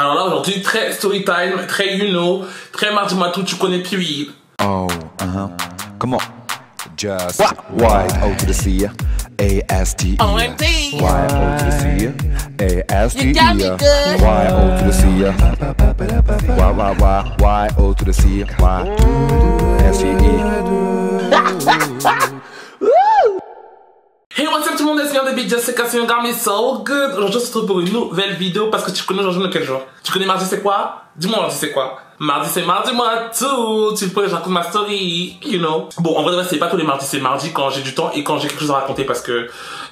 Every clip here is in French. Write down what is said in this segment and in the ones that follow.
Alors là, aujourd'hui, très story time, très you know, très mardi matou, tu connais Piri. Oh, uh-huh. Come on. Just Y O to the C. A S T E. OMG. Y O to the C. A S T E. You got me good. Y O to the C. Y Y Y. Y O to the C. Y. S T E Hey, what's up tout le monde, c'est bien Big Just c'est gars, mais so good. Aujourd'hui, on se retrouve pour une nouvelle vidéo parce que tu connais aujourd'hui quel jour Tu connais mardi c'est quoi? Dis-moi mardi c'est quoi? Mardi c'est mardi moi tout. Tu peux je raconte ma story, you know. Bon, en vrai, c'est pas tous les mardis, c'est mardi quand j'ai du temps et quand j'ai quelque chose à raconter parce que,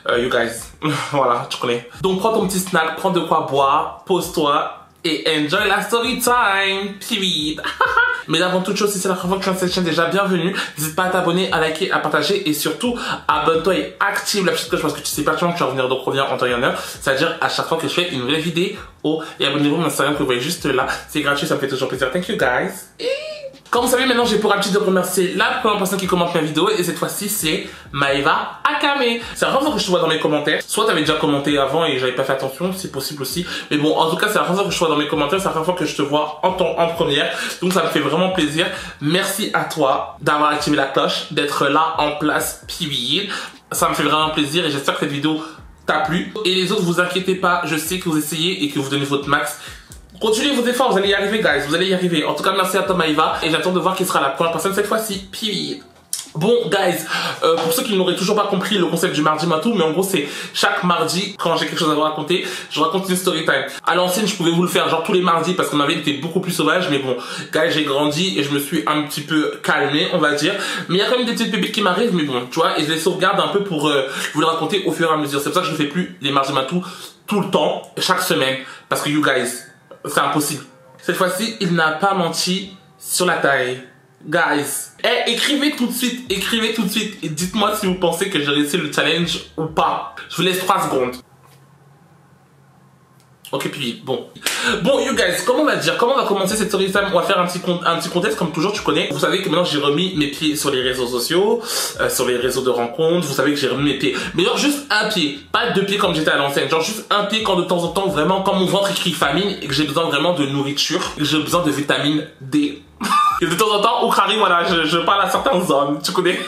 euh, you guys, voilà, tu connais. Donc prends ton petit snack, prends de quoi boire, pose-toi et enjoy la story time, period. Mais avant toute chose, si c'est la première fois que tu es dans cette chaîne, déjà bienvenue. N'hésite pas à t'abonner, à liker, à partager et surtout abonne-toi et active la petite cloche parce que tu sais pertinemment que tu vas revenir donc revenir en temps et en heure. C'est-à-dire à chaque fois que je fais une nouvelle vidéo. Et abonnez-vous à mon Instagram que vous voyez juste là. C'est gratuit, ça me fait toujours plaisir. Thank you guys. Comme vous savez, maintenant j'ai pour habitude de remercier la première personne qui commente ma vidéo et cette fois-ci c'est Maeva Akame. C'est la première fois que je te vois dans mes commentaires. Soit t'avais déjà commenté avant et j'avais pas fait attention, c'est possible aussi. Mais bon, en tout cas, c'est la première fois que je te vois dans mes commentaires, c'est la première fois que je te vois en, ton, en première. Donc ça me fait vraiment plaisir. Merci à toi d'avoir activé la cloche, d'être là en place, period. Ça me fait vraiment plaisir et j'espère que cette vidéo t'a plu. Et les autres, vous inquiétez pas, je sais que vous essayez et que vous donnez votre max. Continuez vos efforts, vous allez y arriver, guys. Vous allez y arriver. En tout cas, merci à Tom Maïva. Et j'attends de voir qui sera la première personne cette fois-ci. Puis, Bon, guys, euh, pour ceux qui n'auraient toujours pas compris le concept du mardi matou, mais en gros, c'est chaque mardi, quand j'ai quelque chose à vous raconter, je raconte une story time. À l'ancienne, je pouvais vous le faire genre tous les mardis parce qu'on avait été beaucoup plus sauvage, mais bon, guys, j'ai grandi et je me suis un petit peu calmé, on va dire. Mais il y a quand même des petites pépites qui m'arrivent, mais bon, tu vois, et je les sauvegarde un peu pour euh, vous les raconter au fur et à mesure. C'est pour ça que je ne fais plus les mardis matou tout le temps, chaque semaine, parce que you guys, c'est impossible. Cette fois-ci, il n'a pas menti sur la taille. Guys, eh, écrivez tout de suite, écrivez tout de suite et dites-moi si vous pensez que j'ai réussi le challenge ou pas. Je vous laisse 3 secondes. Ok, puis bon. Bon, you guys, comment on va dire Comment on va commencer cette story time On va faire un petit, un petit contexte, comme toujours, tu connais. Vous savez que maintenant j'ai remis mes pieds sur les réseaux sociaux, euh, sur les réseaux de rencontres. Vous savez que j'ai remis mes pieds. Mais genre juste un pied, pas deux pieds comme j'étais à l'ancienne. Genre juste un pied quand de temps en temps, vraiment, quand mon ventre écrit famine et que j'ai besoin vraiment de nourriture, et que j'ai besoin de vitamine D. et de temps en temps, au carré, voilà, je parle à certains hommes, tu connais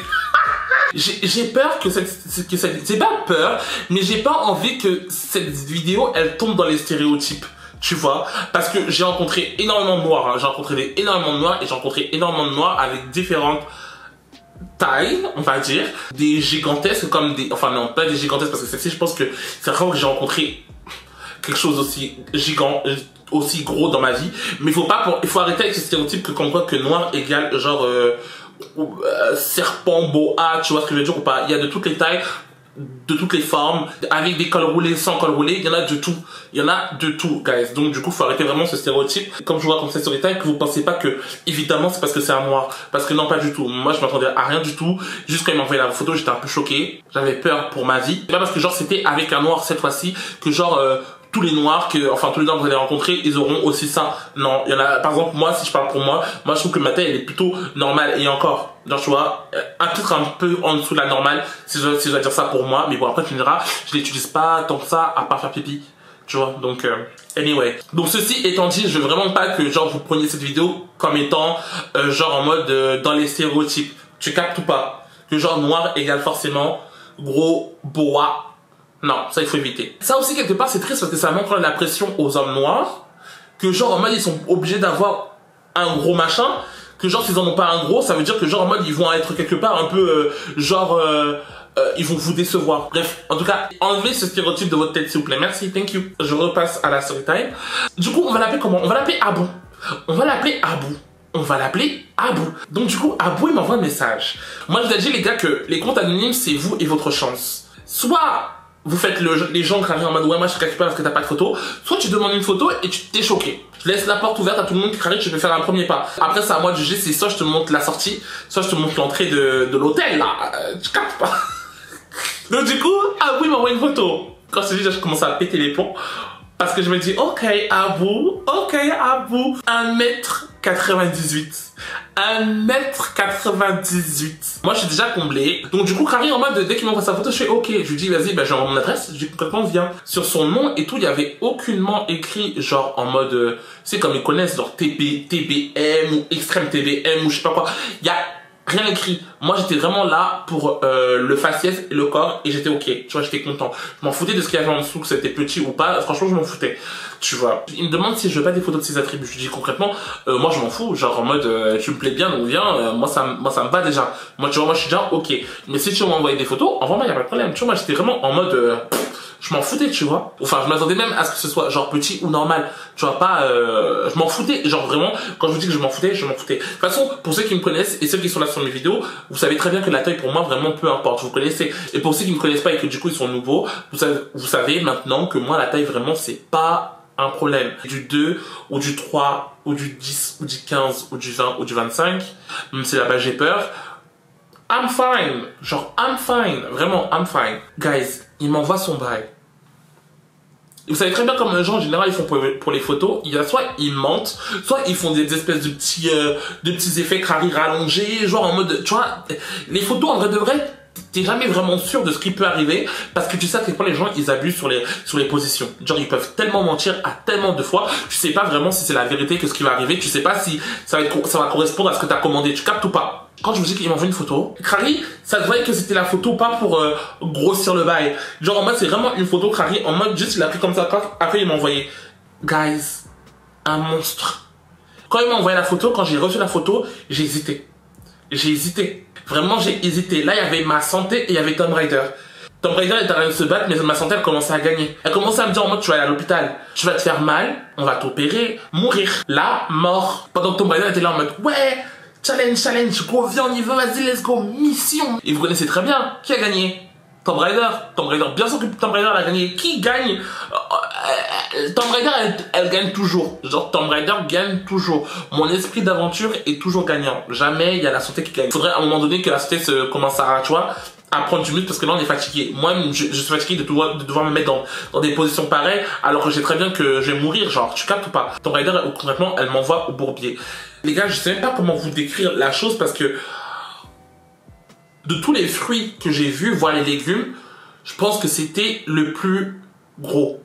j'ai peur que cette, que cette pas peur, mais j'ai pas envie que cette vidéo elle tombe dans les stéréotypes. Tu vois, parce que j'ai rencontré énormément de noirs, hein. j'ai rencontré énormément de noirs et j'ai rencontré énormément de noirs avec différentes tailles, on va dire, des gigantesques comme des, enfin non, pas des gigantesques parce que celle-ci, je pense que c'est rare que j'ai rencontré quelque chose aussi gigant, aussi gros dans ma vie, mais il faut pas, il faut arrêter avec ce stéréotype que comme quoi que noir égale genre euh, euh, serpent, boa, tu vois ce que je veux dire ou pas Il y a de toutes les tailles, de toutes les formes, avec des cols roulés, sans cols roulés, il y en a de tout. Il y en a de tout, guys. Donc du coup, faut arrêter vraiment ce stéréotype. Comme je vois comme cette story time, que vous pensez pas que, évidemment, c'est parce que c'est un noir. Parce que non, pas du tout. Moi, je m'attendais à rien du tout. Juste quand il m'a la photo, j'étais un peu choqué. J'avais peur pour ma vie. C'est pas parce que genre c'était avec un noir cette fois-ci que genre... Euh, tous les noirs que enfin tous les noirs que vous allez rencontrer ils auront aussi ça. Non il y en a par exemple moi si je parle pour moi moi je trouve que ma taille elle est plutôt normale et encore genre tu vois un peut-être un peu en dessous de la normale si je, si je dois dire ça pour moi mais bon après tu je l'utilise pas tant que ça à part faire pipi tu vois. Donc euh, anyway. Donc ceci étant dit je veux vraiment pas que genre vous preniez cette vidéo comme étant euh, genre en mode euh, dans les stéréotypes. Tu captes ou pas? Que genre noir égale forcément gros bois non, ça il faut éviter. Ça aussi quelque part c'est triste parce que ça montre la pression aux hommes noirs que genre en mode ils sont obligés d'avoir un gros machin que genre s'ils en ont pas un gros ça veut dire que genre en mode ils vont être quelque part un peu euh, genre euh, euh, ils vont vous décevoir. Bref, en tout cas, enlevez ce stéréotype de votre tête s'il vous plaît. Merci, thank you. Je repasse à la story time. Du coup, on va l'appeler comment? On va l'appeler Abou. On va l'appeler Abou on va l'appeler Abou. Donc du coup, Abou il m'envoie un message. Moi je vous ai dit les gars que les comptes anonymes c'est vous et votre chance. Soit vous faites le, les gens craquer en mode ouais moi je pas parce que t'as pas de photo. Soit tu demandes une photo et tu t'es choqué. Je laisse la porte ouverte à tout le monde qui craque je peux faire un premier pas. Après c'est à moi de juger c'est soit je te montre la sortie soit je te montre l'entrée de, de l'hôtel là. Euh, tu captes pas. Donc du coup ah oui m'envoie une photo. Quand je dis je commence à péter les plombs parce que je me dis ok Abou ok Abou un mètre 1m98. 1m98. Moi, je suis déjà comblé. Donc, du coup, Carrie, en mode, dès qu'il m'envoie sa photo, je fais OK. Je lui dis, vas-y, bah, j'ai mon adresse. Je dis complètement, viens. Sur son nom et tout, il y avait aucunement écrit, genre, en mode, euh, c'est comme ils connaissent, genre, TP, TBM ou Extrême TBM ou je sais pas quoi. Il y a rien écrit. Moi, j'étais vraiment là pour euh, le faciès et le corps et j'étais ok. Tu vois, j'étais content. Je m'en foutais de ce qu'il y avait en dessous, que c'était petit ou pas. Franchement, je m'en foutais. Tu vois. Il me demande si je veux pas des photos de ses attributs. Je dis concrètement, euh, moi, je m'en fous. Genre en mode, euh, tu me plais bien, donc viens. moi, ça, moi, ça me va déjà. Moi, tu vois, moi, je suis déjà ok. Mais si tu veux m'envoyer des photos, envoie-moi, y a pas de problème. Tu vois, moi, j'étais vraiment en mode je m'en foutais, tu vois. Enfin, je m'attendais même à ce que ce soit genre petit ou normal. Tu vois, pas, euh, je m'en foutais. Genre vraiment, quand je vous dis que je m'en foutais, je m'en foutais. De toute façon, pour ceux qui me connaissent et ceux qui sont là sur mes vidéos, vous savez très bien que la taille pour moi vraiment peu importe. Vous connaissez. Et pour ceux qui me connaissent pas et que du coup ils sont nouveaux, vous savez, vous savez maintenant que moi la taille vraiment c'est pas un problème. Du 2 ou du 3 ou du 10 ou du 15 ou du 20 ou du 25, même si là-bas j'ai peur, I'm fine. Genre, I'm fine. Vraiment, I'm fine. Guys, il m'envoie son bail. Vous savez très bien comme les gens en général ils font pour, les photos, il y a soit ils mentent, soit ils font des espèces de petits euh, de petits effets crari rallongés, genre en mode tu vois, les photos en vrai de vrai t'es jamais vraiment sûr de ce qui peut arriver parce que tu sais à quel point les gens ils abusent sur les sur les positions genre ils peuvent tellement mentir à tellement de fois tu sais pas vraiment si c'est la vérité que ce qui va arriver tu sais pas si ça va ça va correspondre à ce que t'as commandé tu captes ou pas? Quand je me dis qu'il m'envoie une photo, Crary, ça se voyait que c'était la photo pas pour euh, grossir le bail. Genre en mode c'est vraiment une photo Crary en mode juste il a pris comme ça, après il m'a envoyé. Guys, un monstre. Quand il m'a envoyé la photo, quand j'ai reçu la photo, j'ai hésité. J'ai hésité. Vraiment j'ai hésité. Là il y avait ma santé et il y avait Tom Raider. Tom Raider était en train de se battre, mais ma santé elle commençait à gagner. Elle commençait à me dire en mode tu vas aller à l'hôpital, tu vas te faire mal, on va t'opérer, mourir. Là, mort. Pendant que Tom Raider était là en mode ouais Challenge, challenge, go, viens, on y va, vas-y, let's go, mission. Et vous connaissez très bien qui a gagné Tomb Raider. Tomb Raider, bien sûr que Tomb Raider a gagné. Qui gagne euh, euh, Tomb Raider, elle, gagne toujours. Genre, Tomb Raider gagne toujours. Mon esprit d'aventure est toujours gagnant. Jamais il y a la santé qui gagne. Faudrait à un moment donné que la santé se commence à, tu vois, à prendre du muscle parce que là on est fatigué. Moi je, je, suis fatigué de devoir, de devoir me mettre dans, dans des positions pareilles alors que j'ai très bien que je vais mourir, genre tu captes ou pas? Tomb Raider concrètement elle m'envoie au bourbier. Les gars je sais même pas comment vous décrire la chose parce que de tous les fruits que j'ai vus, voire les légumes, je pense que c'était le plus gros.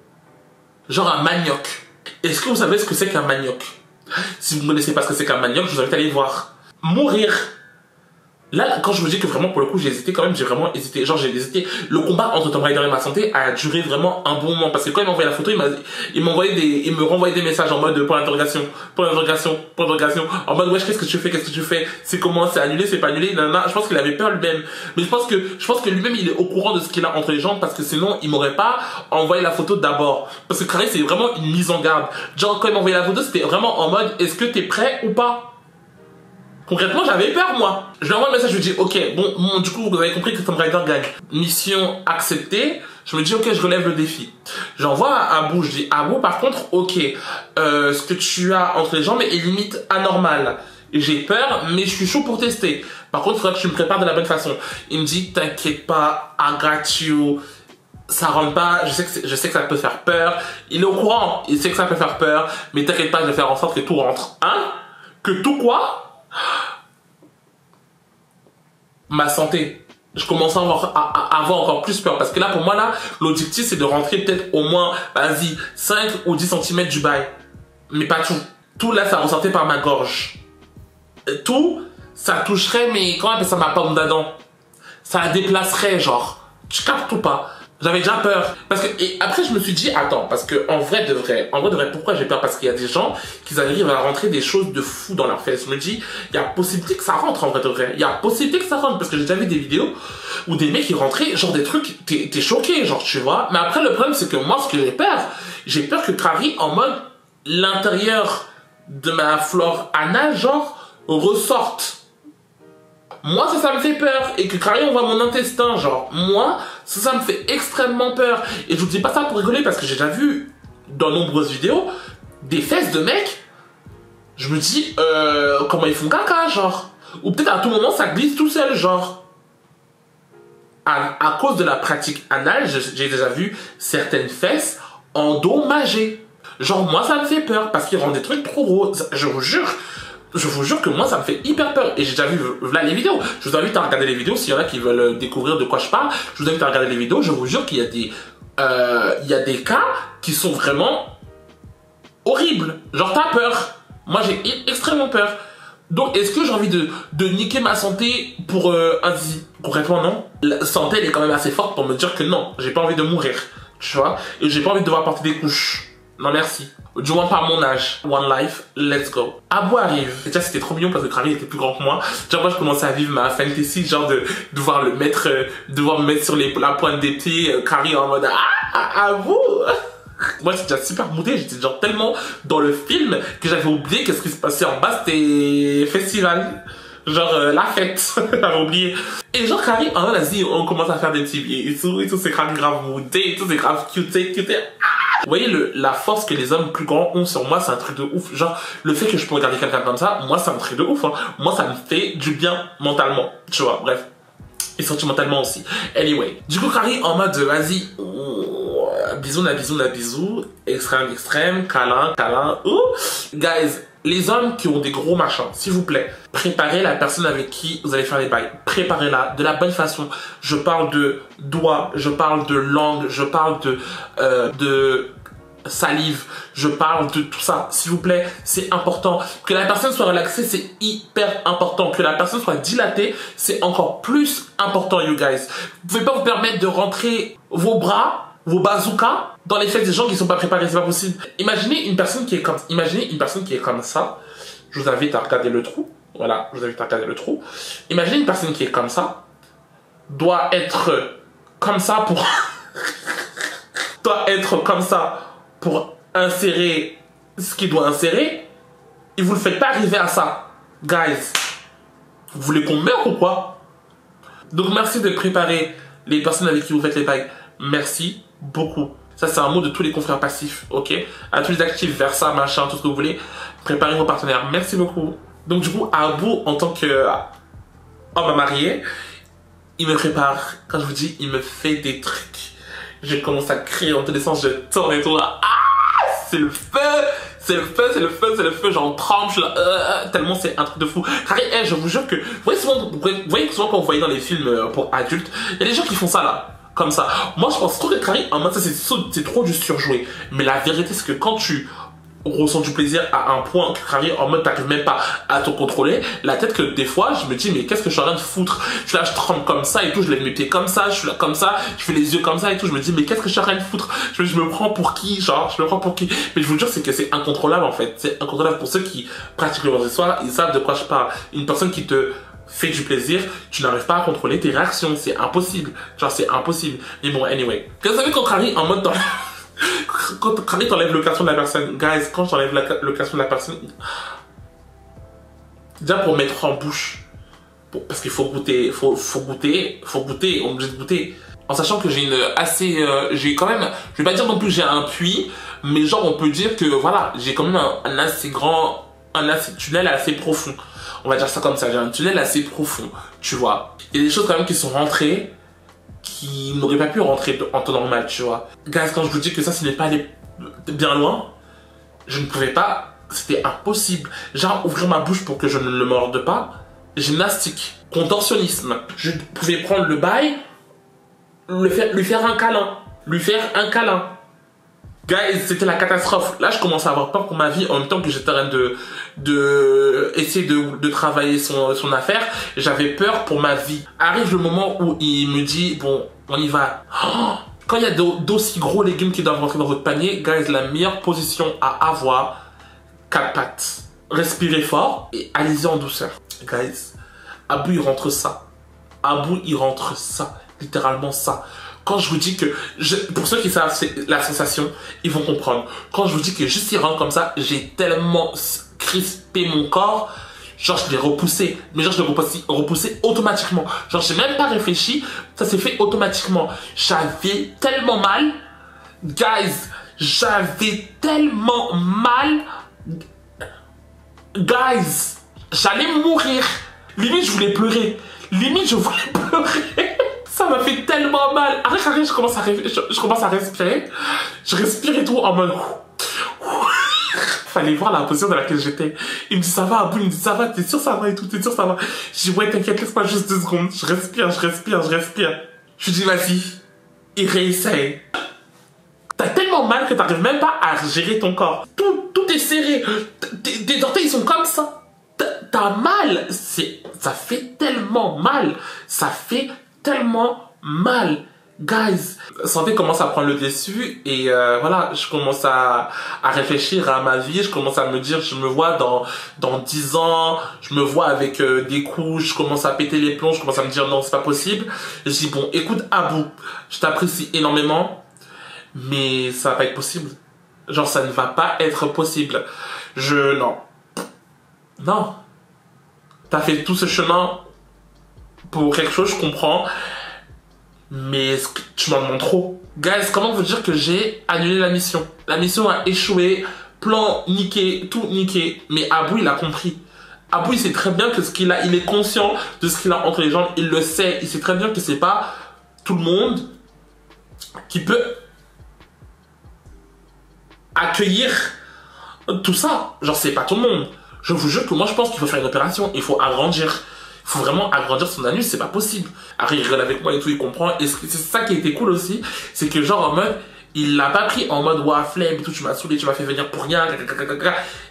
Genre un manioc. Est-ce que vous savez ce que c'est qu'un manioc? Si vous ne connaissez pas ce que c'est qu'un manioc, je vous invite à aller voir. Mourir Là, quand je me dis que vraiment, pour le coup, j'ai hésité quand même, j'ai vraiment hésité. Genre, j'ai hésité. Le combat entre Tom Raider et ma santé a duré vraiment un bon moment. Parce que quand il m'a envoyé la photo, il m'a, m'envoyait des, il me renvoyait des messages en mode pour l'interrogation, pour l'interrogation, pour l'interrogation. En mode, wesh, qu'est-ce que tu fais, qu'est-ce que tu fais? C'est comment, c'est annulé, c'est pas annulé, non. Je pense qu'il avait peur lui-même. Mais je pense que, je pense que lui-même, il est au courant de ce qu'il a entre les jambes parce que sinon, il m'aurait pas envoyé la photo d'abord. Parce que carré, c'est vraiment une mise en garde. Genre, quand il m'a envoyé la photo, c'était vraiment en mode, est-ce que t'es prêt ou pas? Concrètement, j'avais peur, moi. Je lui envoie un message, je lui dis, ok, bon, du coup, vous avez compris que Tomb Raider gagne. Mission acceptée. Je me dis, ok, je relève le défi. J'envoie à Abou, je dis, Abou, par contre, ok, euh, ce que tu as entre les jambes est limite anormal. J'ai peur, mais je suis chaud pour tester. Par contre, il faudra que tu me prépares de la bonne façon. Il me dit, t'inquiète pas, I got you ça rentre pas, je sais que je sais que ça peut faire peur. Il est au courant, il sait que ça peut faire peur, mais t'inquiète pas, je vais faire en sorte que tout rentre. Hein? Que tout quoi? Ma santé. Je commence à avoir, encore plus peur. Parce que là, pour moi, là, l'objectif, c'est de rentrer peut-être au moins, vas-y, 5 ou 10 cm du bail. Mais pas tout. Tout, là, ça ressortait par ma gorge. Tout, ça toucherait, mais quand même, ça m'a pas d'adam? Ça déplacerait, genre. Tu captes ou pas? J'avais déjà peur. Parce que, et après, je me suis dit, attends, parce que, en vrai de vrai, en vrai de vrai, pourquoi j'ai peur? Parce qu'il y a des gens qui arrivent à rentrer des choses de fou dans leur fesses. Je me dis, il y a possibilité que ça rentre, en vrai de vrai. Il y a possibilité que ça rentre. Parce que j'ai déjà vu des vidéos où des mecs, ils rentraient, genre des trucs, t'es, choqué, genre, tu vois. Mais après, le problème, c'est que moi, ce que j'ai peur, j'ai peur que Carrie, en mode, l'intérieur de ma flore anale, genre, ressorte moi, ça, ça me fait peur. Et que Carrie, on voit mon intestin, genre, moi, ça, ça me fait extrêmement peur. Et je vous dis pas ça pour rigoler parce que j'ai déjà vu dans nombreuses vidéos des fesses de mecs. Je me dis, euh, comment ils font caca, genre. Ou peut-être à tout moment, ça glisse tout seul, genre. À, à cause de la pratique anale, j'ai déjà vu certaines fesses endommagées. Genre, moi, ça me fait peur parce qu'ils rendent des trucs trop gros. Je vous jure, je vous jure que moi, ça me fait hyper peur. Et j'ai déjà vu là les vidéos. Je vous invite à regarder les vidéos s'il y en a qui veulent découvrir de quoi je parle. Je vous invite à regarder les vidéos. Je vous jure qu'il y a des, euh, il y a des cas qui sont vraiment horribles. Genre, t'as peur. Moi, j'ai extrêmement peur. Donc, est-ce que j'ai envie de, de niquer ma santé pour euh, un zizi? Concrètement, non. La santé, elle est quand même assez forte pour me dire que non, j'ai pas envie de mourir. Tu vois? Et j'ai pas envie de devoir porter des couches. Non, merci. Du moins pas mon âge. One life, let's go. Abou arrive. Et déjà, c'était trop mignon parce que Carrie était plus grand que moi. Genre, moi, je commençais à vivre ma fantasy, genre de devoir le mettre, euh, devoir me mettre sur la pointe des pieds, euh, en mode, ah, Abou moi j'étais déjà super moudé, j'étais genre tellement dans le film que j'avais oublié qu'est-ce qui se passait en bas, c'était festival. Genre euh, la fête, j'avais oublié. Et genre Carrie, en Asie, on commence à faire des petits billets et tout, et tout c'est grave grave moudé, et tout c'est grave cute, cute. Ah Vous voyez la force que les hommes plus grands ont sur moi, c'est un truc de ouf. Genre, le fait que je peux regarder quelqu'un comme ça, moi, c'est un truc de ouf. Hein. Moi, ça me fait du bien mentalement. Tu vois, bref. Et sentimentalement aussi. Anyway. Du coup, Carrie, en mode, vas-y, bisous, na bisous, na bisous, extrême, extrême, câlin, câlin, ouh. Guys, les hommes qui ont des gros machins, s'il vous plaît, préparez la personne avec qui vous allez faire les bails. Préparez-la de la bonne façon. Je parle de doigts, je parle de langue, je parle de, euh, de salive, je parle de tout ça, s'il vous plaît, c'est important. Que la personne soit relaxée, c'est hyper important. Que la personne soit dilatée, c'est encore plus important, you guys. Vous pouvez pas vous permettre de rentrer vos bras vos bazookas dans les fesses des gens qui sont pas préparés, c'est pas possible. Imaginez une personne qui est comme, imaginez une personne qui est comme ça. Je vous invite à regarder le trou. Voilà, je vous invite à regarder le trou. Imaginez une personne qui est comme ça, doit être comme ça pour, doit être comme ça pour insérer ce qu'il doit insérer. Et vous le faites pas arriver à ça. Guys, vous voulez qu'on meure ou quoi? Donc merci de préparer les personnes avec qui vous faites les bagues. Merci beaucoup. Ça, c'est un mot de tous les confrères passifs, ok? À tous les actifs, Versa, machin, tout ce que vous voulez. Préparez vos partenaires. Merci beaucoup. Donc, du coup, Abou, en tant que homme à marier, il me prépare. Quand je vous dis, il me fait des trucs. Je commence à crier en tous les sens, je tourne et tout. Ah C'est le feu c'est le feu, c'est le feu, c'est le feu, j'en tremble, je euh, tellement c'est un truc de fou. Harry, je vous jure que, vous voyez souvent, vous voyez souvent quand vous voyez dans les films euh, pour adultes, il y a des gens qui font ça là comme ça. Moi, je pense trop que Carrie, en mode ça, c'est trop du surjoué. Mais la vérité, c'est que quand tu ressens du plaisir à un point Carrie, en mode t'arrives même pas à te contrôler, la tête que des fois, je me dis, mais qu'est-ce que je suis en train de foutre? Je suis là, je tremble comme ça et tout, je lève mes pieds comme ça, je suis là comme ça, je fais les yeux comme ça et tout, je me dis, mais qu'est-ce que je suis en train de foutre? Je me, je me prends pour qui? Genre, je me prends pour qui? Mais je vous jure, c'est que c'est incontrôlable, en fait. C'est incontrôlable pour ceux qui pratiquent le soir, ils savent de quoi je parle. Une personne qui te fais du plaisir, tu n'arrives pas à contrôler tes réactions. C'est impossible. Genre, c'est impossible. Mais bon, anyway. Vous savez, quand Carrie, en mode dans... quand Carrie t'enlève le caleçon de la personne, guys, quand j'enlève le caleçon de la personne, déjà pour mettre en bouche, parce qu'il faut goûter, faut, faut goûter, faut goûter, on est obligé de goûter. En sachant que j'ai une assez, euh, j'ai quand même, je vais pas dire non plus j'ai un puits, mais genre on peut dire que voilà, j'ai quand même un, un assez grand, un assez tunnel assez profond. On va dire ça comme ça, j'ai un tunnel assez profond, tu vois. Il y a des choses quand même qui sont rentrées qui n'auraient pas pu rentrer en temps normal, tu vois. Guys, quand je vous dis que ça, ce n'est pas aller bien loin, je ne pouvais pas, c'était impossible. Genre, ouvrir ma bouche pour que je ne le morde pas, gymnastique, contorsionnisme. Je pouvais prendre le bail, lui faire, lui faire un câlin, lui faire un câlin. Guys, c'était la catastrophe. Là, je commence à avoir peur pour ma vie en même temps que j'étais en train de, de essayer de, de travailler son, son affaire. J'avais peur pour ma vie. Arrive le moment où il me dit, bon, on y va. Oh, quand il y a d'aussi gros légumes qui doivent rentrer dans votre panier, guys, la meilleure position à avoir, quatre pattes. Respirez fort et allez-y en douceur. Guys, à bout, il rentre ça. À bout, il rentre ça. Littéralement ça. Quand je vous dis que, pour ceux qui savent la sensation, ils vont comprendre. Quand je vous dis que juste il rentre comme ça, j'ai tellement crispé mon corps, genre je l'ai repoussé. Mais genre je l'ai repoussé, repoussé automatiquement. Genre j'ai même pas réfléchi, ça s'est fait automatiquement. J'avais tellement mal. Guys, j'avais tellement mal. Guys, j'allais mourir. Limite je voulais pleurer. Limite je voulais pleurer. Ça m'a fait tellement mal. Arrête, arrête, je commence à, je, commence à respirer. Je respire et tout en mode... fallait voir la position dans laquelle j'étais. Il me dit, ça va, Abou, il me dit, ça va, t'es sûr, ça va et tout, t'es sûr, ça va. Je dis, ouais, t'inquiète, laisse-moi juste deux secondes. Je respire, je respire, je respire. Je lui dis, vas-y. Il réessaye. T'as tellement mal que t'arrives même pas à gérer ton corps. Tout, tout est serré. Tes, orteils, ils sont comme ça. T'as- mal. Ça fait tellement mal. Ça fait tellement mal. Guys, santé commence à prendre le dessus et euh, voilà, je commence à, à réfléchir à ma vie, je commence à me dire, je me vois dans dans 10 ans, je me vois avec euh, des coups, je commence à péter les plombs, je commence à me dire non, c'est pas possible. Je dis bon, écoute Abou, je t'apprécie énormément, mais ça va pas être possible. Genre ça ne va pas être possible. Je non. Non. T'as fait tout ce chemin pour quelque chose, je comprends. Mais tu m'en demandes trop? Guys, comment vous dire que j'ai annulé la mission? La mission a échoué, plan niqué, tout niqué. Mais Abou, il a compris. Abou, il sait très bien que ce qu'il a, il est conscient de ce qu'il a entre les jambes, il le sait. Il sait très bien que c'est pas tout le monde qui peut accueillir tout ça. Genre, c'est pas tout le monde. Je vous jure que moi, je pense qu'il faut faire une opération. Il faut agrandir. Faut vraiment agrandir son anus, c'est pas possible. Harry rigole avec moi et tout, il comprend. Et c'est ça qui été cool aussi, c'est que genre en mode, il l'a pas pris en mode ouah flemme et tout, tu m'as saoulé, tu m'as fait venir pour rien.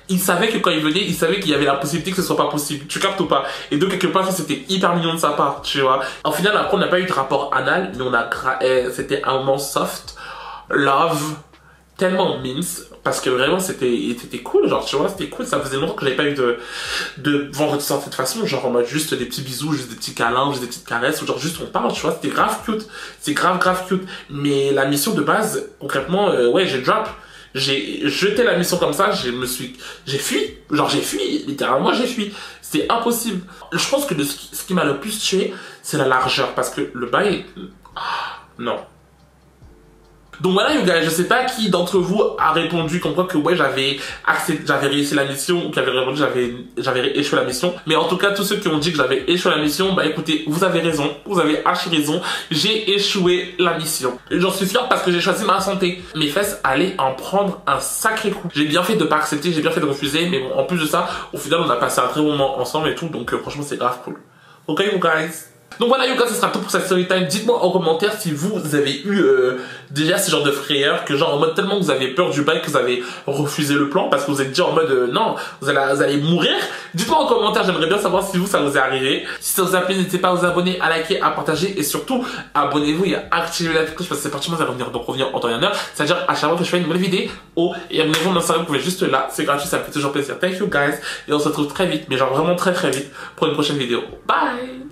Il savait que quand il venait, il savait qu'il y avait la possibilité que ce soit pas possible. Tu captes ou pas? Et donc quelque part, ça c'était hyper mignon de sa part, tu vois. En final, après on n'a pas eu de rapport anal, mais on a eh, c'était un moment soft, love, tellement mince parce que vraiment c'était c'était cool genre tu vois c'était cool. Ça faisait longtemps que j'avais pas eu de de vendredi de cette façon genre en mode juste des petits bisous juste des petits câlins juste des petites caresses ou genre juste on parle tu vois c'était grave cute. C'est grave grave cute. Mais la mission de base concrètement euh, ouais j'ai drop. J'ai jeté la mission comme ça je me suis j'ai fui. Genre j'ai fui littéralement j'ai fui. C'est impossible. Je pense que qui, ce qui m'a le plus tué c'est la largeur parce que le bail ah, non donc voilà, you guys, je sais pas qui d'entre vous a répondu comme quoi que ouais, j'avais accepté, j'avais réussi la mission ou qui avait répondu j'avais, j'avais échoué la mission. Mais en tout cas, tous ceux qui ont dit que j'avais échoué la mission, bah écoutez, vous avez raison, vous avez archi raison, j'ai échoué la mission. J'en suis fier parce que j'ai choisi ma santé. Mes fesses allaient en prendre un sacré coup. J'ai bien fait de pas accepter, j'ai bien fait de refuser, mais bon, en plus de ça, au final, on a passé un très bon moment ensemble et tout, donc euh, franchement, c'est grave cool. Ok, you guys? Donc voilà, Yuka, ce sera tout pour cette story time. Dites-moi en commentaire si vous avez eu euh, déjà ce genre de frayeur, que genre en mode tellement vous avez peur du bail que vous avez refusé le plan parce que vous êtes déjà en mode euh, non, vous allez, vous allez mourir. Dites-moi en commentaire, j'aimerais bien savoir si vous ça vous est arrivé. Si ça vous a plu, n'hésitez pas à vous abonner, à liker, à partager et surtout abonnez-vous et à activer la cloche parce que c'est parti, ça va revenir donc revenir en temps et en heure. C'est-à-dire à chaque fois que je fais une nouvelle vidéo oh, et abonnez-vous dans Instagram, vous pouvez juste là, c'est gratuit, ça me fait toujours plaisir. Thank you guys et on se retrouve très vite, mais genre vraiment très très vite pour une prochaine vidéo. Bye